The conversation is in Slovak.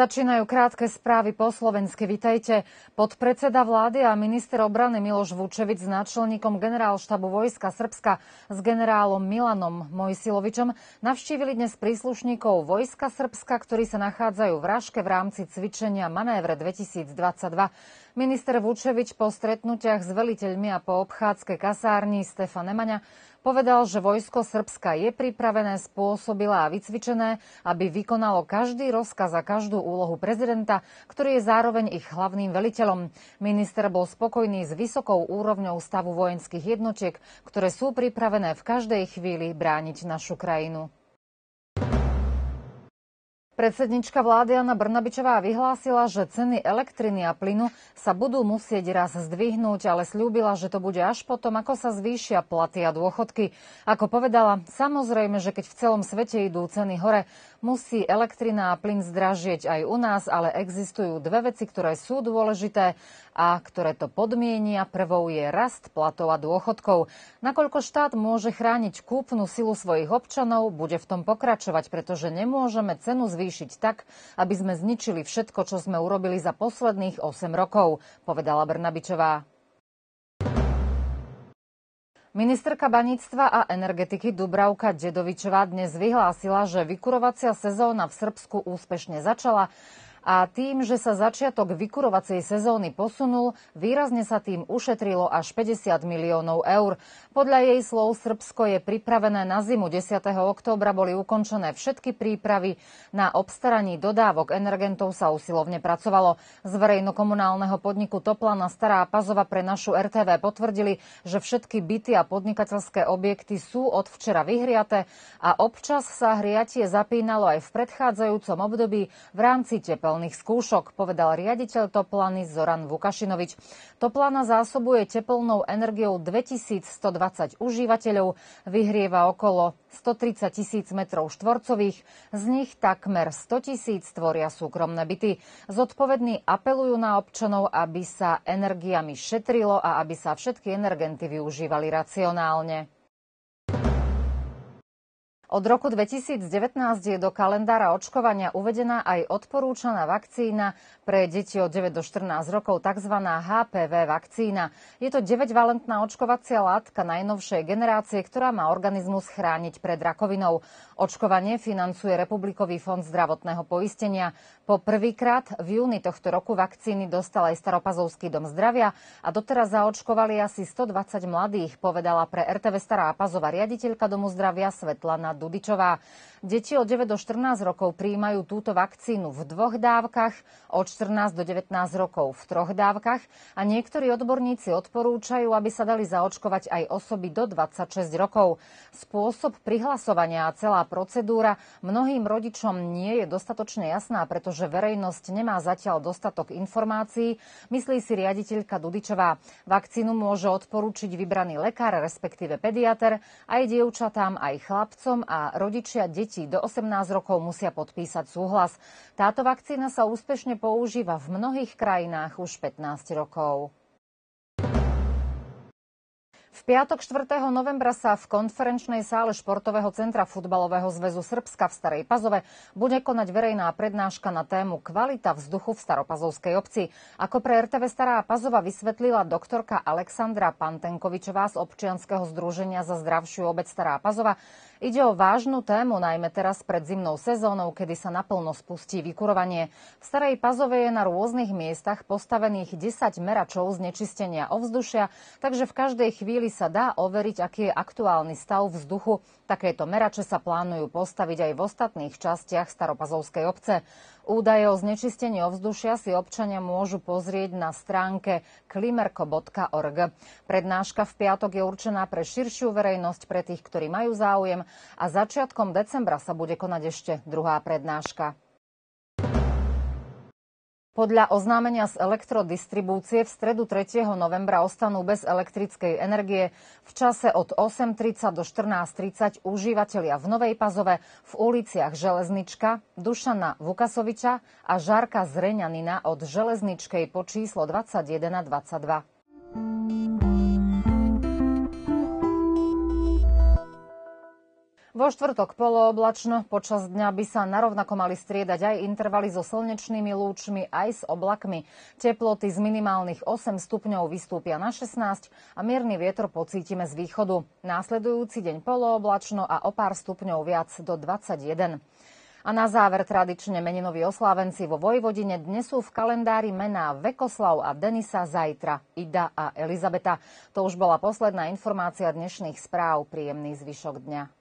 Začínajú krátke správy po slovensky. Vitajte. Podpredseda vlády a minister obrany Miloš Vučevič s náčelníkom generálštabu vojska Srbska s generálom Milanom Mojsilovičom navštívili dnes príslušníkov vojska Srbska, ktorí sa nachádzajú v Raške v rámci cvičenia Manévre 2022. Minister Vučevič po stretnutiach s veliteľmi a po obchádzke kasárni Stefan Nemaňa Povedal, že vojsko Srbska je pripravené, spôsobilé a vycvičené, aby vykonalo každý rozkaz a každú úlohu prezidenta, ktorý je zároveň ich hlavným veliteľom. Minister bol spokojný s vysokou úrovňou stavu vojenských jednotiek, ktoré sú pripravené v každej chvíli brániť našu krajinu. Predsednička vlády Anna Brnabičová vyhlásila, že ceny elektriny a plynu sa budú musieť raz zdvihnúť, ale slúbila, že to bude až potom, ako sa zvýšia platy a dôchodky. Ako povedala, samozrejme, že keď v celom svete idú ceny hore, musí elektrina a plyn zdražieť aj u nás, ale existujú dve veci, ktoré sú dôležité a ktoré to podmienia. Prvou je rast platov a dôchodkov. Nakoľko štát môže chrániť kúpnu silu svojich občanov, bude v tom pokračovať, pretože nemôžeme cenu zvýšiť tak, aby sme zničili všetko, čo sme urobili za posledných 8 rokov, povedala Brnabičová. Ministerka baníctva a energetiky Dubravka Dedovičová dnes vyhlásila, že vykurovacia sezóna v Srbsku úspešne začala a tým, že sa začiatok vykurovacej sezóny posunul, výrazne sa tým ušetrilo až 50 miliónov eur. Podľa jej slov Srbsko je pripravené na zimu. 10. októbra boli ukončené všetky prípravy. Na obstaraní dodávok energentov sa usilovne pracovalo. Z verejnokomunálneho podniku Toplana Stará Pazova pre našu RTV potvrdili, že všetky byty a podnikateľské objekty sú od včera vyhriate a občas sa hriatie zapínalo aj v predchádzajúcom období v rámci tepel tepelných skúšok, povedal riaditeľ Toplany Zoran Vukašinovič. Toplana zásobuje teplnou energiou 2120 užívateľov, vyhrieva okolo 130 tisíc metrov štvorcových, z nich takmer 100 tisíc tvoria súkromné byty. Zodpovední apelujú na občanov, aby sa energiami šetrilo a aby sa všetky energenty využívali racionálne. Od roku 2019 je do kalendára očkovania uvedená aj odporúčaná vakcína pre deti od 9 do 14 rokov, tzv. HPV vakcína. Je to 9-valentná očkovacia látka najnovšej generácie, ktorá má organizmus chrániť pred rakovinou. Očkovanie financuje Republikový fond zdravotného poistenia. Po prvýkrát v júni tohto roku vakcíny dostal aj Staropazovský dom zdravia a doteraz zaočkovali asi 120 mladých, povedala pre RTV Stará Pazova riaditeľka domu zdravia Svetlana Dudičová. Deti od 9 do 14 rokov prijímajú túto vakcínu v dvoch dávkach, od 14 do 19 rokov v troch dávkach a niektorí odborníci odporúčajú, aby sa dali zaočkovať aj osoby do 26 rokov. Spôsob prihlasovania a celá procedúra mnohým rodičom nie je dostatočne jasná, pretože verejnosť nemá zatiaľ dostatok informácií, myslí si riaditeľka Dudičová. Vakcínu môže odporúčiť vybraný lekár, respektíve pediater, aj dievčatám, aj chlapcom a rodičia detí do 18 rokov musia podpísať súhlas. Táto vakcína sa úspešne používa v mnohých krajinách už 15 rokov. V piatok 4. novembra sa v konferenčnej sále Športového centra Futbalového zväzu Srbska v Starej Pazove bude konať verejná prednáška na tému Kvalita vzduchu v Staropazovskej obci. Ako pre RTV Stará Pazova vysvetlila doktorka Alexandra Pantenkovičová z občianskeho združenia za zdravšiu obec Stará Pazova, ide o vážnu tému, najmä teraz pred zimnou sezónou, kedy sa naplno spustí vykurovanie. V Starej Pazove je na rôznych miestach postavených 10 meračov znečistenia ovzdušia, takže v každej chvíli sa dá overiť, aký je aktuálny stav vzduchu. Takéto merače sa plánujú postaviť aj v ostatných častiach Staropazovskej obce. Údaje o znečistení ovzdušia si občania môžu pozrieť na stránke klimerko.org. Prednáška v piatok je určená pre širšiu verejnosť, pre tých, ktorí majú záujem a začiatkom decembra sa bude konať ešte druhá prednáška. Podľa oznámenia z elektrodistribúcie v stredu 3. novembra ostanú bez elektrickej energie v čase od 8.30 do 14.30 užívateľia v Novej Pazove v uliciach Železnička, Dušana Vukasoviča a Žárka Zreňanina od Železničkej po číslo 21 a 22. Vo štvrtok polooblačno, počas dňa by sa narovnako mali striedať aj intervaly so slnečnými lúčmi, aj s oblakmi. Teploty z minimálnych 8 stupňov vystúpia na 16 a mierny vietor pocítime z východu. Následujúci deň polooblačno a o pár stupňov viac do 21. A na záver tradične meninoví oslávenci vo Vojvodine dnes sú v kalendári mená Vekoslav a Denisa zajtra, Ida a Elizabeta. To už bola posledná informácia dnešných správ. Príjemný zvyšok dňa.